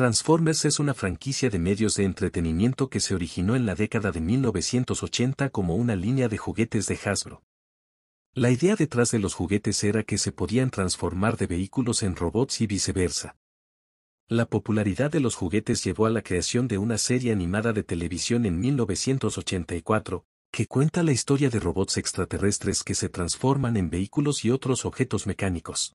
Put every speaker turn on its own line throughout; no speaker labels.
Transformers es una franquicia de medios de entretenimiento que se originó en la década de 1980 como una línea de juguetes de Hasbro. La idea detrás de los juguetes era que se podían transformar de vehículos en robots y viceversa. La popularidad de los juguetes llevó a la creación de una serie animada de televisión en 1984, que cuenta la historia de robots extraterrestres que se transforman en vehículos y otros objetos mecánicos.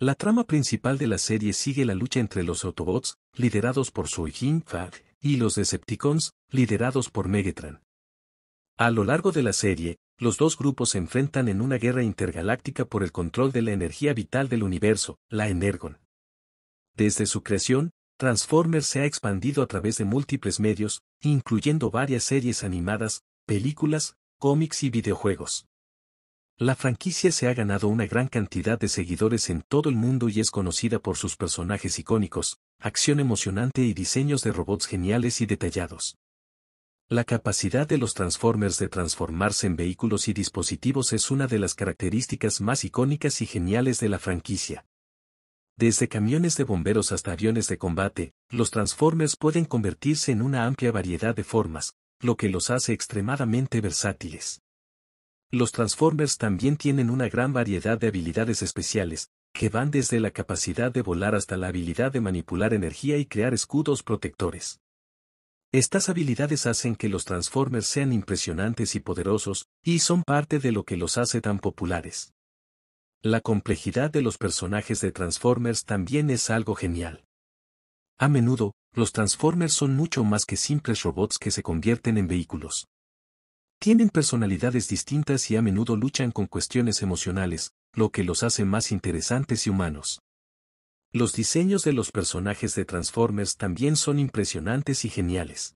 La trama principal de la serie sigue la lucha entre los Autobots, liderados por Soijin Fag, y los Decepticons, liderados por Megatron. A lo largo de la serie, los dos grupos se enfrentan en una guerra intergaláctica por el control de la energía vital del universo, la Energon. Desde su creación, Transformers se ha expandido a través de múltiples medios, incluyendo varias series animadas, películas, cómics y videojuegos. La franquicia se ha ganado una gran cantidad de seguidores en todo el mundo y es conocida por sus personajes icónicos, acción emocionante y diseños de robots geniales y detallados. La capacidad de los Transformers de transformarse en vehículos y dispositivos es una de las características más icónicas y geniales de la franquicia. Desde camiones de bomberos hasta aviones de combate, los Transformers pueden convertirse en una amplia variedad de formas, lo que los hace extremadamente versátiles. Los Transformers también tienen una gran variedad de habilidades especiales, que van desde la capacidad de volar hasta la habilidad de manipular energía y crear escudos protectores. Estas habilidades hacen que los Transformers sean impresionantes y poderosos, y son parte de lo que los hace tan populares. La complejidad de los personajes de Transformers también es algo genial. A menudo, los Transformers son mucho más que simples robots que se convierten en vehículos. Tienen personalidades distintas y a menudo luchan con cuestiones emocionales, lo que los hace más interesantes y humanos. Los diseños de los personajes de Transformers también son impresionantes y geniales.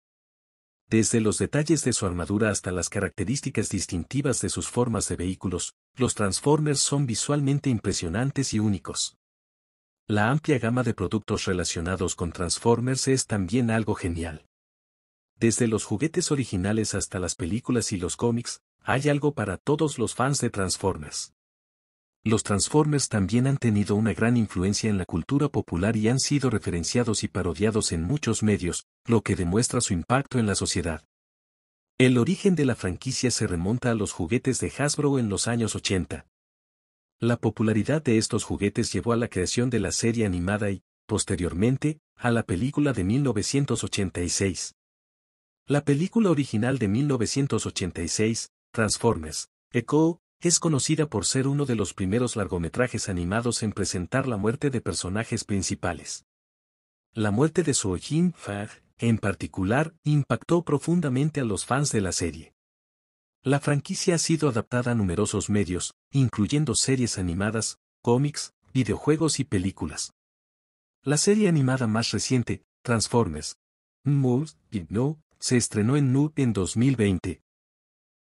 Desde los detalles de su armadura hasta las características distintivas de sus formas de vehículos, los Transformers son visualmente impresionantes y únicos. La amplia gama de productos relacionados con Transformers es también algo genial. Desde los juguetes originales hasta las películas y los cómics, hay algo para todos los fans de Transformers. Los Transformers también han tenido una gran influencia en la cultura popular y han sido referenciados y parodiados en muchos medios, lo que demuestra su impacto en la sociedad. El origen de la franquicia se remonta a los juguetes de Hasbro en los años 80. La popularidad de estos juguetes llevó a la creación de la serie animada y, posteriormente, a la película de 1986. La película original de 1986, Transformers, Echo, es conocida por ser uno de los primeros largometrajes animados en presentar la muerte de personajes principales. La muerte de Soojin Fag, en particular, impactó profundamente a los fans de la serie. La franquicia ha sido adaptada a numerosos medios, incluyendo series animadas, cómics, videojuegos y películas. La serie animada más reciente, Transformers, Moves, No, se estrenó en Nu en 2020.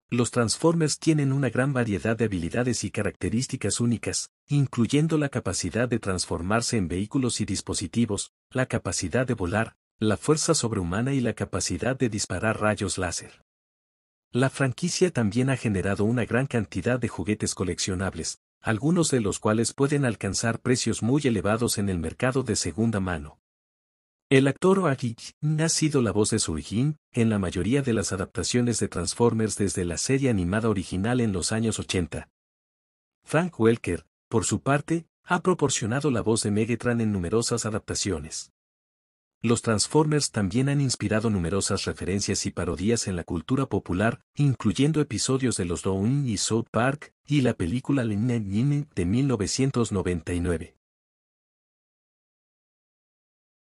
Los Transformers tienen una gran variedad de habilidades y características únicas, incluyendo la capacidad de transformarse en vehículos y dispositivos, la capacidad de volar, la fuerza sobrehumana y la capacidad de disparar rayos láser. La franquicia también ha generado una gran cantidad de juguetes coleccionables, algunos de los cuales pueden alcanzar precios muy elevados en el mercado de segunda mano. El actor Oagi ha sido la voz de Suijin en la mayoría de las adaptaciones de Transformers desde la serie animada original en los años 80. Frank Welker, por su parte, ha proporcionado la voz de Megatron en numerosas adaptaciones. Los Transformers también han inspirado numerosas referencias y parodias en la cultura popular, incluyendo episodios de los Down y South Park, y la película Lenny de 1999.